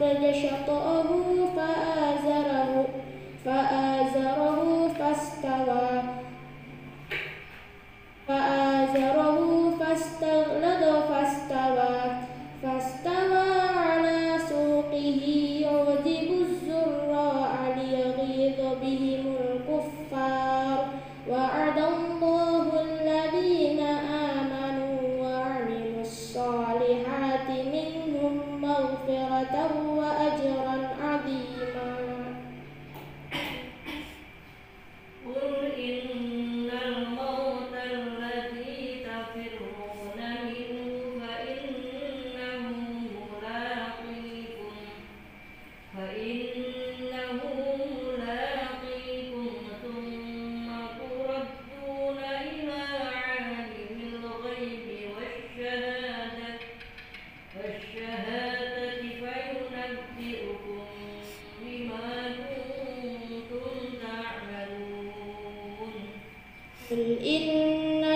فاحتج شطأه فآزره فآزره فاستوى فآزره فاستغلظ فاستوى فاستوى على سوقه يعجب الزراع ليغيظ بهم الكفار. وعد الله إن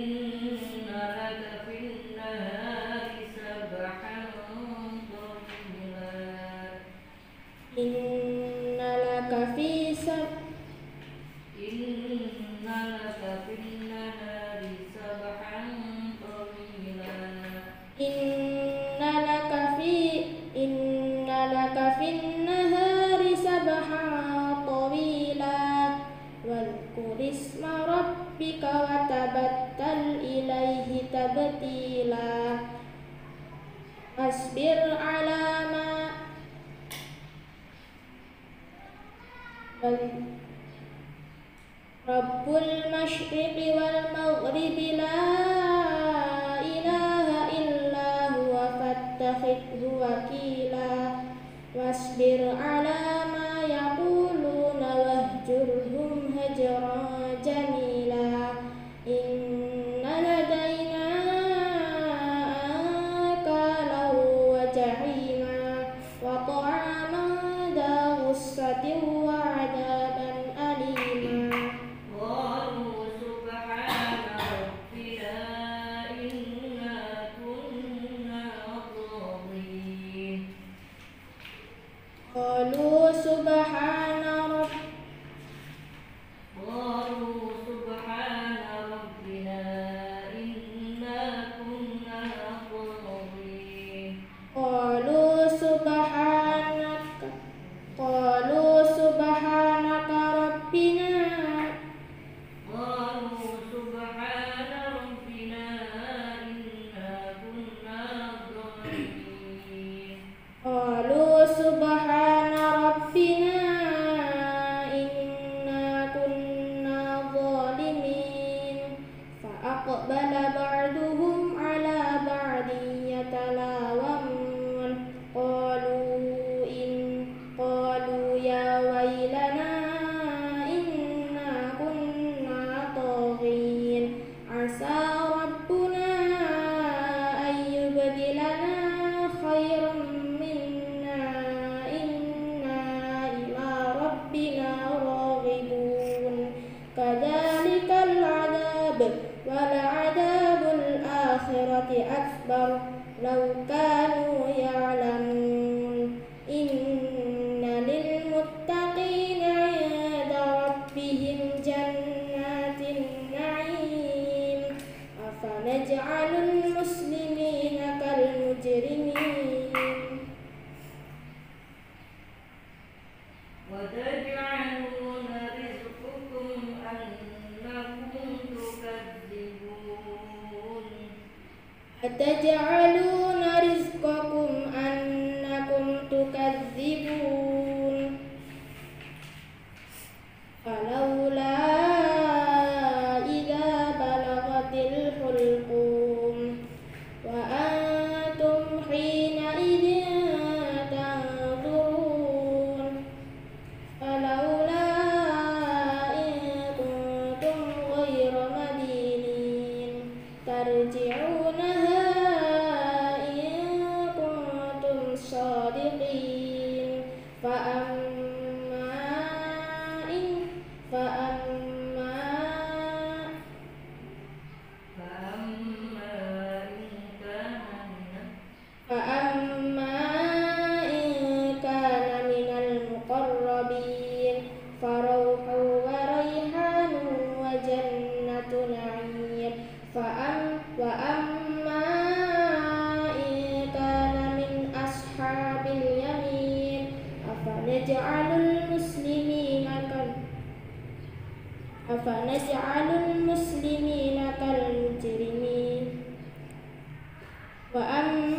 في النهار سبحا طويلا. واذكر اسم ربك وتبتل إليه تبتيلا. واصبر على ما رب المشرق والمغرب حتى أتجعلون أفنجعل المسلمين كالمجرمين وأما